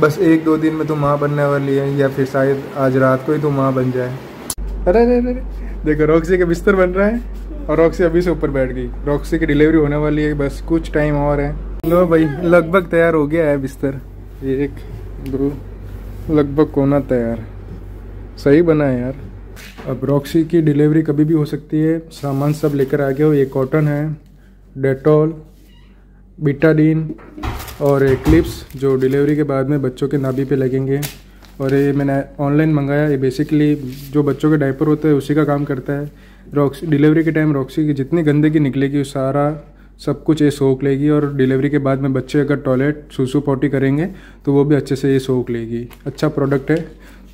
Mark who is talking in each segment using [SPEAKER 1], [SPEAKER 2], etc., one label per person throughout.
[SPEAKER 1] बस एक दो दिन में तो माँ बनने वाली है, या फिर शायद आज रात को ही तो माँ बन जाए। अरे अरे अरे, देखो रॉक्सी का बिस्तर बन रहा है और रॉक्सी अभी से ऊपर बैठ गई। रॉक्सी की डिलीवरी होने वाली है, बस कुछ टाइम और है। लो भाई, लगभग तैयार हो गया है बिस्तर। एक दो लगभग कोना तैयार। सही बना है यार। अब रॉक्सी की डिलीवरी कभी भी हो सकती है। सामान सब लेकर आ गया हो। ये कॉटन है डेटॉल बिटाडीन और क्लिप्स जो डिलीवरी के बाद में बच्चों के नाभि पे लगेंगे। और ये मैंने ऑनलाइन मंगाया। ये बेसिकली जो बच्चों के डायपर होते हैं, उसी का काम करता है। रॉक्सी डिलीवरी के टाइम रॉक्सी की जितनी गंदगी निकलेगी सारा सब कुछ ये सोख लेगी। और डिलीवरी के बाद में बच्चे अगर टॉयलेट सूसू पोटी करेंगे तो वो भी अच्छे से ये सोख लेगी। अच्छा प्रोडक्ट है।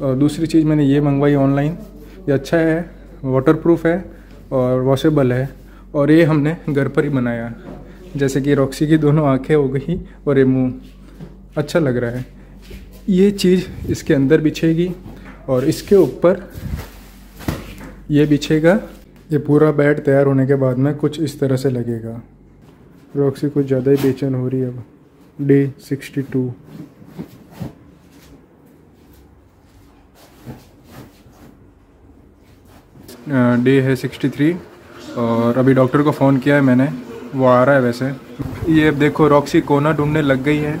[SPEAKER 1] और दूसरी चीज़ मैंने ये मंगवाई ऑनलाइन ये अच्छा है वाटर प्रूफ है और वॉशेबल है। और ये हमने घर पर ही बनाया। जैसे कि रॉक्सी की दोनों आँखें हो गई और ये मुँह। अच्छा लग रहा है। ये चीज़ इसके अंदर बिछेगी और इसके ऊपर ये बिछेगा। ये पूरा बेड तैयार होने के बाद में कुछ इस तरह से लगेगा। रॉक्सी कुछ ज़्यादा ही बेचैन हो रही है अब। Day sixty two. डे है सिक्सटी थ्री और अभी डॉक्टर को फ़ोन किया है मैंने। वो आ रहा है वैसे। ये अब देखो रॉक्सी कोना ढूँढने लग गई है।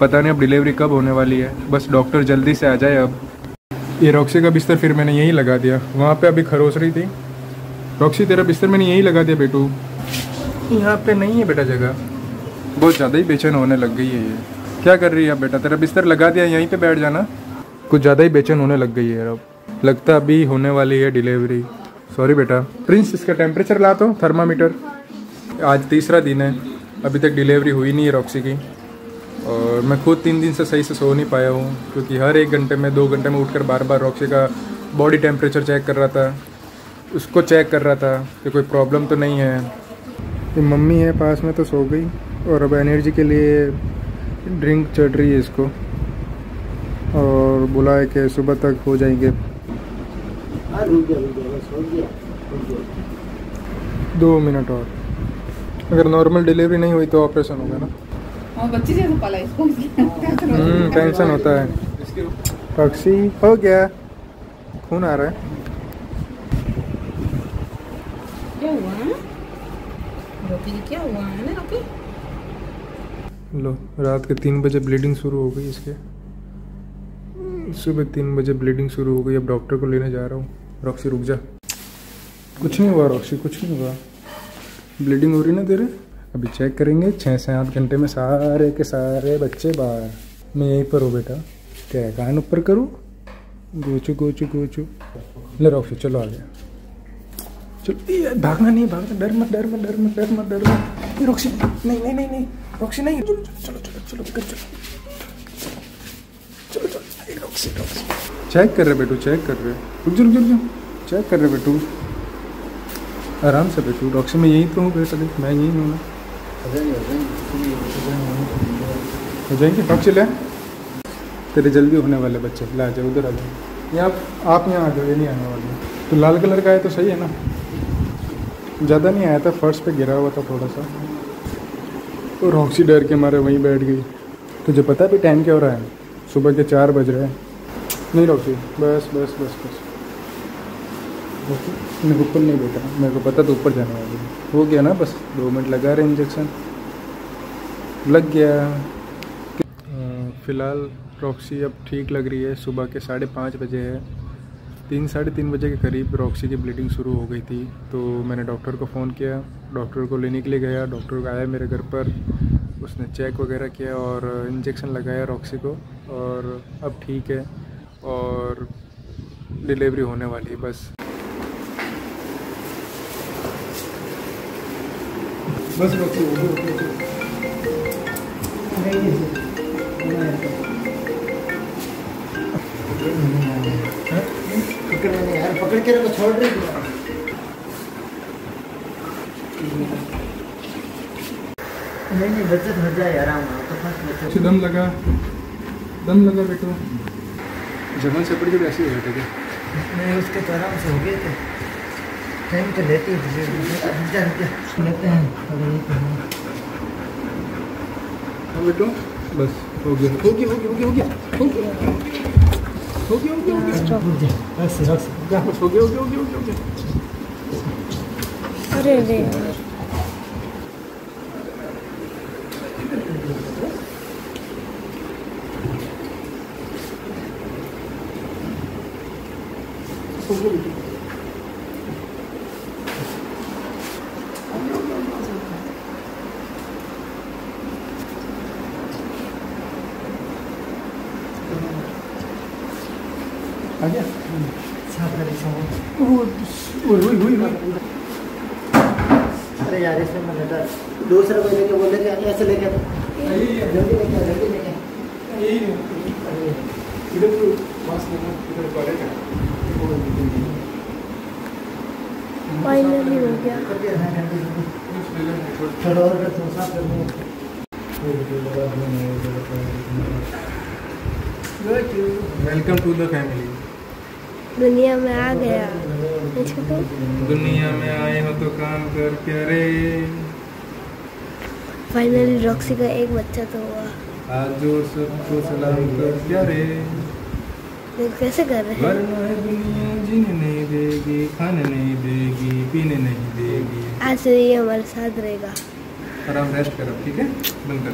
[SPEAKER 1] पता नहीं अब डिलीवरी कब होने वाली है। बस डॉक्टर जल्दी से आ जाए अब। ये रॉक्सी का बिस्तर फिर मैंने यहीं लगा दिया। वहाँ पे अभी खरोस रही थी। रॉक्सी तेरा बिस्तर मैंने यहीं लगा दिया बेटू। यहाँ पे नहीं है बेटा जगह। बहुत ज़्यादा ही बेचैन होने लग गई है ये। क्या कर रही है बेटा? तेरा बिस्तर लगा दिया, यहीं पे बैठ जाना। कुछ ज़्यादा ही बेचैन होने लग गई है अब। लगता अभी होने वाली है डिलीवरी सॉरी बेटा। प्रिंस इसका टेम्परेचर ला तो थर्मामीटर आज तीसरा दिन है। अभी तक डिलीवरी हुई नहीं है रॉक्सी की। और मैं खुद तीन दिन से सही से सो नहीं पाया हूँ क्योंकि हर एक घंटे में दो घंटे में उठकर बार बार रॉक्सी का बॉडी टेम्परेचर चेक कर रहा था। उसको चेक कर रहा था कि कोई प्रॉब्लम तो नहीं है। ये मम्मी है पास में तो सो गई और अब एनर्जी के लिए ड्रिंक चढ़ रही है इसको। और बुलाए कि सुबह तक हो जाएँगे। दो मिनट और। अगर नॉर्मल डिलीवरी नहीं हुई तो ऑपरेशन होगा ना।
[SPEAKER 2] बच्ची जैसे पाला इसको
[SPEAKER 1] हम्म टेंशन होता है। टॉक्सी हो गया। खून आ रहा है।
[SPEAKER 2] क्या हुआ क्या हुआ है ना
[SPEAKER 1] लो रात के तीन बजे ब्लीडिंग शुरू हो गई इसके। सुबह तीन बजे ब्लीडिंग शुरू हो गई अब डॉक्टर को लेने जा रहा हूँ। रॉक्सी रुक जा। कुछ नहीं हुआ रॉक्सी कुछ नहीं हुआ। ब्लीडिंग हो रही ना तेरे? अभी चेक करेंगे छः से आठ घंटे में सारे के सारे बच्चे बाहर मैं यहीं पर हूँ बेटा। क्या है, कान ऊपर करूँ? गोचू गोचू गोचू। ले रॉक्सी, चलो आ गया चलो भागना नहीं, भागना, डर मत डर मत डर मत डर मत डर मत। रोक्सी, नहीं नहीं नहीं नहीं, रॉक्सी नहीं। चलो चलो चलो चलो चलो चलो चलो। Roxy Roxy. चेक कर रहे बेटू चेक कर रहे। रुक जा रुक जा चेक कर रहे बेटू। आराम से बेटू रॉक्सी मैं यहीं तो हूँ बेटा मैं यहीं हूँ ना। हो जाएँगे? रॉक्सी ले। तेरे जल्दी होने वाले बच्चे। ला जाओ उधर आ जाओ यहाँ आप आप यहाँ आ जाओ, ये नहीं आने वाले। तो लाल कलर का है तो सही है ना? ज़्यादा नहीं आया था, फर्श पे गिरा हुआ था थोड़ा सा। और रॉक्सी डर के मारे वहीं बैठ गई। तुझे पता भी टाइम क्या हो रहा है? सुबह के चार बज रहे हैं। नहीं रॉक्सी, बस बस बस बस। रॉक्सी मैं ऊपर नहीं बैठा। मेरे को पता तो ऊपर जाने वाली हो। गया ना, बस दो मिनट लगा रहे इंजेक्शन लग गया। फ़िलहाल रॉक्सी अब ठीक लग रही है। सुबह के साढ़े पाँच बजे है। तीन, साढ़े तीन बजे के करीब रॉक्सी की ब्लीडिंग शुरू हो गई थी। तो मैंने डॉक्टर को फ़ोन किया। डॉक्टर को लेने के लिए गया। डॉक्टर आया मेरे घर पर। उसने चेक वगैरह किया और इंजेक्शन लगाया रॉक्सी को। और अब ठीक है। और डिलीवरी होने वाली है, बस। बस
[SPEAKER 3] पकड़ यार पकड़ के रखो छोड़ रही नहीं नहीं बचत हो जाए आराम तो फ़र्स्ट
[SPEAKER 1] दम लगा। दम लगा बेटो। जमन से पड़ी जब ऐसे ही थे
[SPEAKER 3] नहीं उसके तो आराम से हो गए थे। टाइम तो लेती है लेते हैं है
[SPEAKER 1] हाँ बेटो बस हो गया हो गया हो गया हो गया हो गया हो गया हो गया हो गया
[SPEAKER 4] Stop.
[SPEAKER 3] रुक जा रख से
[SPEAKER 1] हो गया हो गया हो गया हो गया हो गया
[SPEAKER 4] अरे रे
[SPEAKER 1] आ वेलकम टू द फैमिली
[SPEAKER 4] दुनिया में आ गया। अच्छा तो?
[SPEAKER 1] दुनिया में आए हो तो काम कर के अरे
[SPEAKER 4] फाइनली रॉक्सी का एक बच्चा तो हुआ।
[SPEAKER 1] ज़ोर सबको सलाम कर क्या रे
[SPEAKER 4] कैसे कर रहे हैं?
[SPEAKER 1] वरना है दुनिया जीने नहीं देगी खाने नहीं देगी पीने नहीं देगी।
[SPEAKER 4] आज से ये हमारे साथ रहेगा।
[SPEAKER 1] आराम रेस्ट करो ठीक है? बंद कर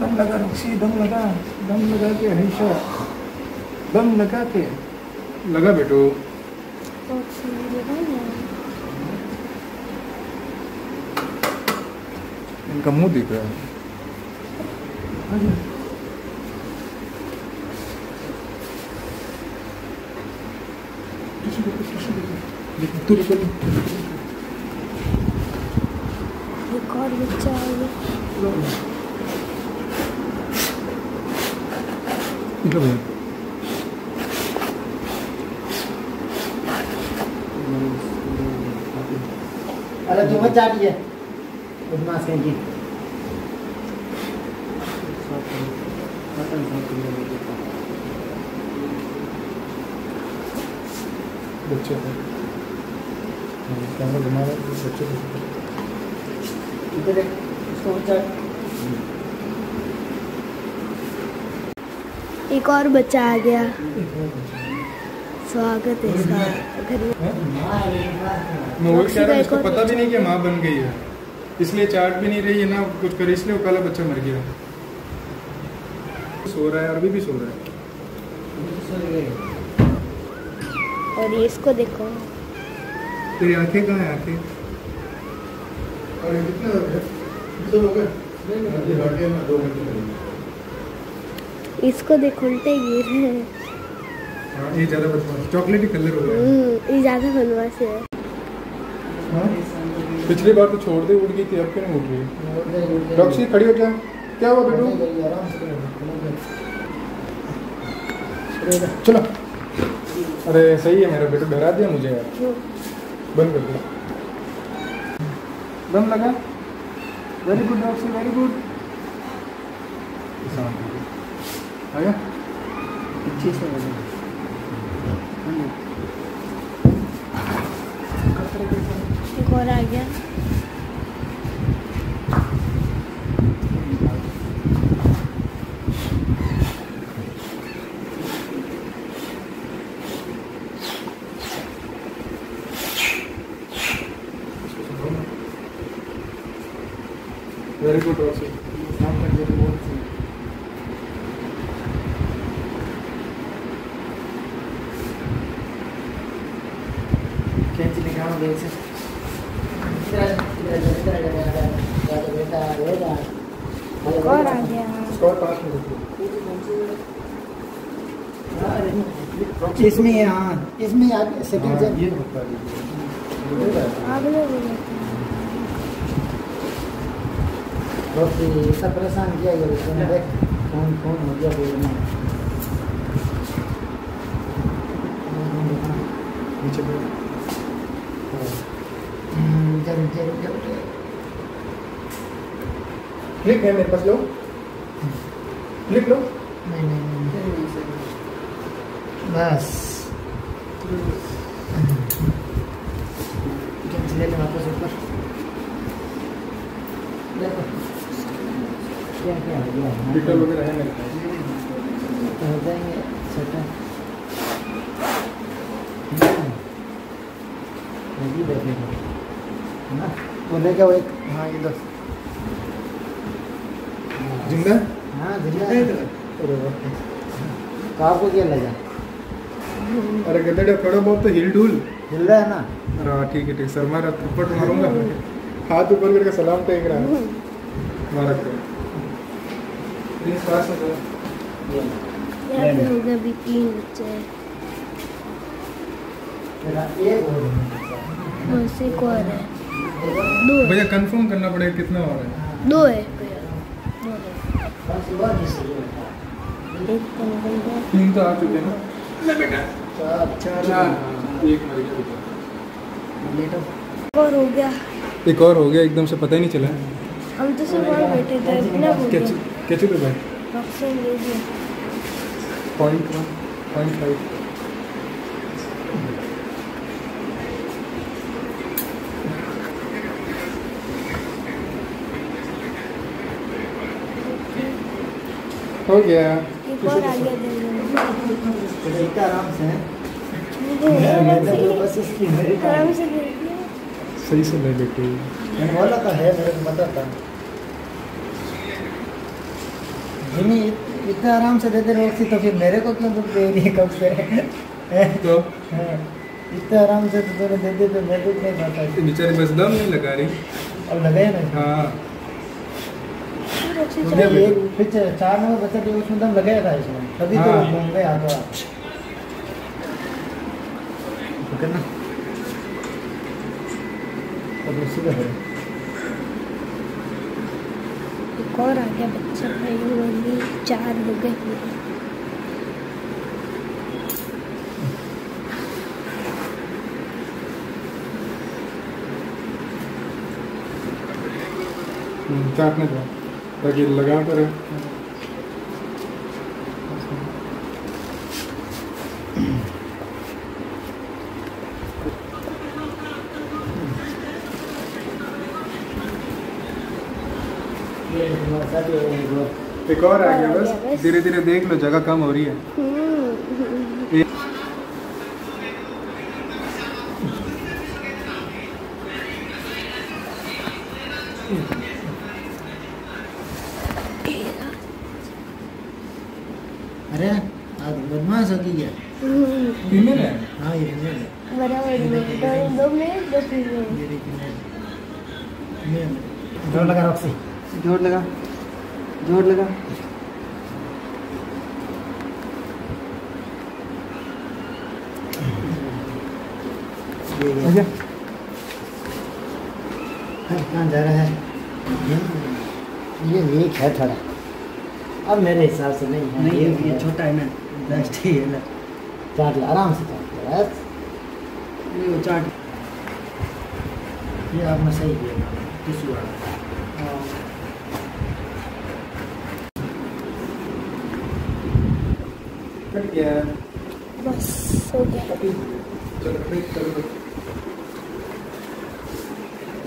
[SPEAKER 1] दम लगा रुकसी दम लगा दम लगा के हमेशा दम लगा के। लगा बेटो
[SPEAKER 4] रॉक्सी लगा ना।
[SPEAKER 1] इनका मुँह दिख रहा है।
[SPEAKER 4] एक और बच्चा
[SPEAKER 3] अरे मत चाटिए बदमाश कहीं की।
[SPEAKER 1] बच्चे को। कैमरा घुमा रहा है, बच्चे को।
[SPEAKER 3] इधर इसको मत
[SPEAKER 4] एक और बच्चा आ गया। स्वागत है स्वागत घर में
[SPEAKER 1] मैं कह रहा इसको पता भी नहीं कि माँ बन गई है। इसलिए चाट भी नहीं रही है ना कुछ कर इसलिए वो काला बच्चा मर गया। सो रहा है और अभी भी सो रहा है।
[SPEAKER 4] और ये इसको देखो।
[SPEAKER 1] तेरी आँखें कहाँ है आँखें? अरे कितना दो हो गए
[SPEAKER 4] इसको देखो उल्टे गिर रहे हैं।
[SPEAKER 1] हाँ ये ज़्यादा बदमाश चॉकलेटी कलर हो गया।
[SPEAKER 4] हम्म, ये ज़्यादा बनवास है।
[SPEAKER 1] हाँ? पिछली बार तो छोड़ दे उड़ गई थी अब क्यों उड़ रही? डॉक्सी खड़ी हो जा। क्या हुआ बेटू? चलो। अरे सही है मेरा बेटू डरा दिया मुझे यार। बंद कर दो दम लगा। Very good Doxie very good आ गया।
[SPEAKER 4] एक और आ गया
[SPEAKER 1] वेरी गुड डॉक्सी
[SPEAKER 3] कैंची निकालो देख से
[SPEAKER 4] एक आ गया
[SPEAKER 1] स्कॉट पास में
[SPEAKER 3] इसमें हाँ इसमें सेकंड
[SPEAKER 1] हाँ, ये बता दीजिए
[SPEAKER 4] अगले बोले
[SPEAKER 3] सब परेशान किया ये उसने देख फ़ोन फ़ोन हो गया बोल में।
[SPEAKER 1] नीचे बैठ।
[SPEAKER 3] जब जब
[SPEAKER 1] क्लिक है मेरे पास लो। क्लिक लो।
[SPEAKER 3] नहीं नहीं नहीं बस। ले ले वापस ऊपर देखो। क्या क्या हो गया? हाँ,
[SPEAKER 1] डिटेल वगैरह है मेरे पास।
[SPEAKER 3] हो जाएँगे सेटल लगी बैठेगा है। ना वो लेके वो एक। हाँ ये दस
[SPEAKER 1] ज़िंदा?
[SPEAKER 3] हाँ ज़िंदा। है। तो आपको क्या लगा?
[SPEAKER 1] अरे गधेड़ा थोड़ा बहुत तो हिल डुल।
[SPEAKER 3] हिल रहा है ना?
[SPEAKER 1] अरे हाँ ठीक है ठीक सर मारा थप्पड़ मारूँगा। हाथ ऊपर करके सलाम टेक रहा है। मारा करो प्लीज़ पास में जाओ
[SPEAKER 4] यहाँ हो गए अभी तीन बच्चे
[SPEAKER 3] मेरा एक हो।
[SPEAKER 4] और है। दो
[SPEAKER 1] भैया कंफर्म करना पड़ेगा कितना हो रहा है।
[SPEAKER 4] दो है भैया दो है
[SPEAKER 3] बस हुआ किसी
[SPEAKER 4] एक तो निकल गया
[SPEAKER 1] तीन तो आ चुके हैं ना
[SPEAKER 3] चार चार
[SPEAKER 1] एक मर गया बेटा।
[SPEAKER 4] और हो गया।
[SPEAKER 1] एक और हो गया एकदम से पता ही नहीं चला।
[SPEAKER 4] हम तो सब बैठे थे बिना
[SPEAKER 1] पॉइंट वन पॉइंट फाइव हो गया।
[SPEAKER 3] आराम से है तो मेरी
[SPEAKER 1] सही से ले लेते
[SPEAKER 3] बोला था है। मेरे को पता था जिन्हें इत- इतना आराम से देते रहे तो फिर मेरे को क्यों दुख दे रही है कब से?
[SPEAKER 1] तो?
[SPEAKER 3] इतना आराम से तो तूने दे दे तो मैं दुख नहीं पाता
[SPEAKER 1] बेचारे बस दम नहीं लगा रही।
[SPEAKER 3] और लगाए ना
[SPEAKER 1] हाँ।
[SPEAKER 4] अच्छी
[SPEAKER 3] जब
[SPEAKER 1] गया
[SPEAKER 4] चाहिए।
[SPEAKER 3] एक फिर चार नंबर बचा दिया उसमें दम लगाया था इसमें। तभी तो
[SPEAKER 1] हाँ।
[SPEAKER 3] घूम गए हाथों हाथ पकड़ना अब उसी का है।
[SPEAKER 4] एक और आ गया बच्चा भाई वो चार हो गए।
[SPEAKER 1] हम्म, चाटने ताकि लगा तो
[SPEAKER 3] है वो
[SPEAKER 1] एक और आ गया बस। धीरे धीरे देख लो जगह कम हो रही है।
[SPEAKER 4] हम्म।
[SPEAKER 3] अरे आज बदमाश हो गई है
[SPEAKER 4] हम्म,
[SPEAKER 1] फीमेल है?
[SPEAKER 3] हाँ ये नहीं है।
[SPEAKER 4] बराबर दो दो दो में दो फीमेल
[SPEAKER 3] मैं ज़ोर लगा रॉक्सी। ज़ोर लगा। ज़ोर लगा। हाँ, कहाँ जा रहा है? ये वीक है थोड़ा। अब मेरे हिसाब से नहीं है।
[SPEAKER 5] नहीं
[SPEAKER 3] ये
[SPEAKER 5] छोटा है ना बेस्ट ही है ना।
[SPEAKER 3] चाट ले आराम से चाट ले बस।
[SPEAKER 5] ये वो चाट।
[SPEAKER 3] ये आपने सही किया टिश्यू वाला।
[SPEAKER 1] कट गया।
[SPEAKER 4] बस हो गया।
[SPEAKER 1] चलो फिर चलो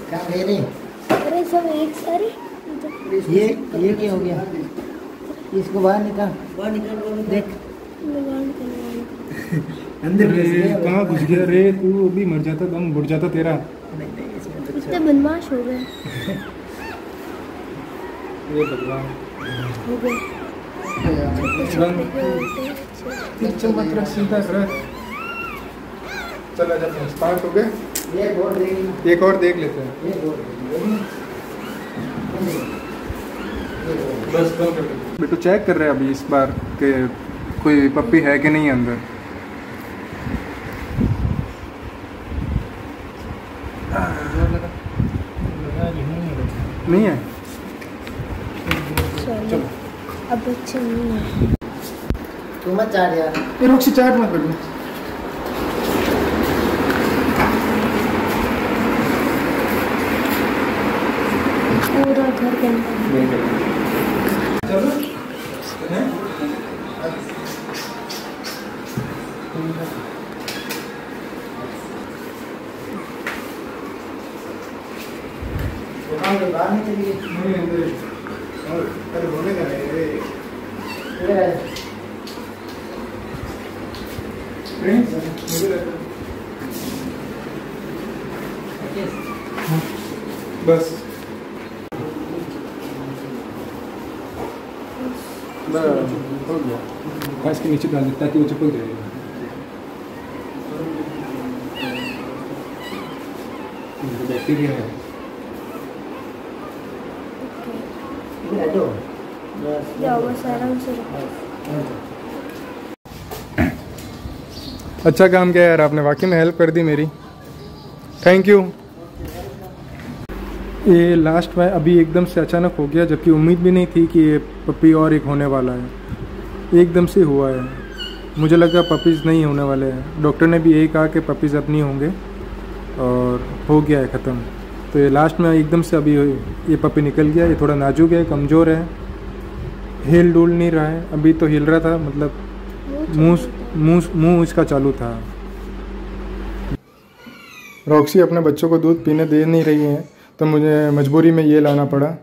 [SPEAKER 3] क्या ले रही
[SPEAKER 4] अरे सब एक सारे
[SPEAKER 3] ये ये क्या हो गया। इसको बाहर निकाल।
[SPEAKER 5] बाहर निकाल
[SPEAKER 3] देख। अंदर
[SPEAKER 1] कहाँ घुस गया रे तू? अभी मर जाता दम घुट जाता तेरा।
[SPEAKER 3] नहीं, तो
[SPEAKER 4] इतने बदमाश हो गए।
[SPEAKER 1] ये भगवान।
[SPEAKER 4] हो गए।
[SPEAKER 1] रख सीधा रख चला जाते हैं स्टार्ट हो गए।
[SPEAKER 3] ये बोल देगी
[SPEAKER 1] एक और देख लेते हैं। बस बेटू चेक कर रहे हैं अभी इस बार कि कोई पप्पी है कि नहीं अंदर। नहीं है?
[SPEAKER 4] चलो। अब अच्छे नहीं है।
[SPEAKER 3] तू मत चाट यार।
[SPEAKER 1] ये रुक से चाट मत बेटू
[SPEAKER 4] पूरा घर के
[SPEAKER 1] बस। हो गया के नीचे डाल देता ताकि वो चिपक जाएगा बैक्टीरिया है
[SPEAKER 3] इधर आ जाओ बस
[SPEAKER 4] जाओ बस आराम से रखो
[SPEAKER 1] अच्छा काम किया यार, आपने वाकई में हेल्प कर दी मेरी। थैंक यू ये लास्ट में अभी एकदम से अचानक हो गया, जबकि उम्मीद भी नहीं थी कि ये पपी और एक होने वाला है। एकदम से हुआ है। मुझे लगा पपीज़ नहीं होने वाले हैं। डॉक्टर ने भी यही कहा कि पपीज़ अब नहीं होंगे, और हो गया है ख़त्म। तो ये लास्ट में एकदम से अभी ये पपी निकल गया, ये थोड़ा नाजुक है, कमज़ोर है। हिल डुल नहीं रहा है। अभी तो हिल रहा था मतलब मुँह मुँह मुँह इसका चालू था। रॉक्सी अपने बच्चों को दूध पीने दे नहीं रही है तो मुझे मजबूरी में ये लाना पड़ा।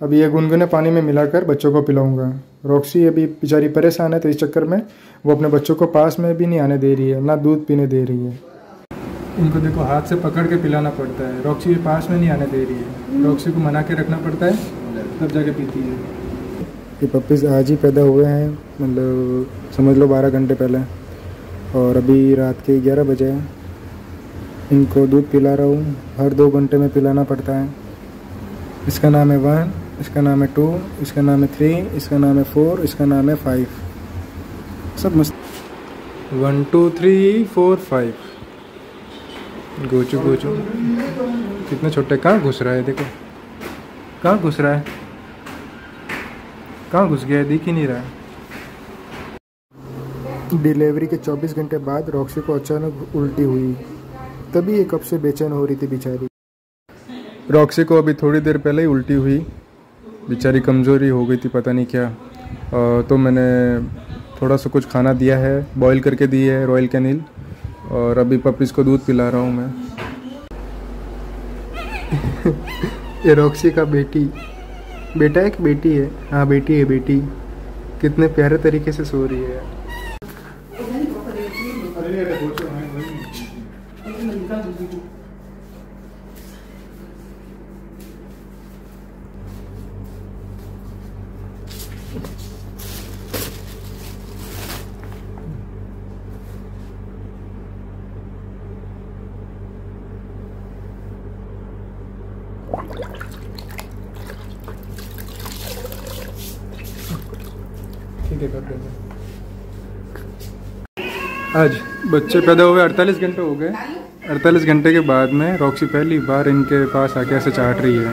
[SPEAKER 1] अब ये गुनगुने पानी में मिलाकर बच्चों को पिलाऊँगा। रॉक्सी अभी बेचारी परेशान है तो इस चक्कर में वो अपने बच्चों को पास में भी नहीं आने दे रही है, ना दूध पीने दे रही है। इनको देखो, हाथ से पकड़ के पिलाना पड़ता है। रॉक्सी पास में नहीं आने दे रही है। रॉक्सी को मना के रखना पड़ता है, तब जाके पीती है। ये पपीज़ आज ही पैदा हुए हैं मतलब समझ लो बारह घंटे पहले। और अभी रात के ग्यारह बजे इनको दूध पिला रहा हूँ, हर दो घंटे में पिलाना पड़ता है। इसका नाम है वन, इसका नाम है टू, इसका नाम है थ्री, इसका नाम है फोर, इसका नाम है फाइव। सब मस्त। One, two, three, four, five. Gochu गोचू। कितने छोटे, कहाँ घुस रहा है? देखो। कहाँ घुस रहा है? कहाँ घुस गया? दिख ही नहीं रहा। है डिलीवरी के 24 घंटे बाद रॉक्सी को अचानक उल्टी हुई। तभी ये कब से बेचैन हो रही थी बेचारी। रॉक्सी को अभी थोड़ी देर पहले ही उल्टी हुई। बेचारी कमज़ोरी हो गई थी पता नहीं क्या। अ, तो मैंने थोड़ा सा कुछ खाना दिया है बॉईल करके दी है रॉयल कैनिल और अभी पपीज़ को दूध पिला रहा हूँ मैं। ये रॉक्सी का बेटी। बेटा है कि बेटी है। हाँ बेटी है, बेटी। कितने प्यारे तरीके से सो रही है। है कर देंगे आज बच्चे पैदा हुए 48 घंटे हो गए। 48 घंटे के बाद में रॉक्सी पहली बार इनके पास आके ऐसे चाट रही है।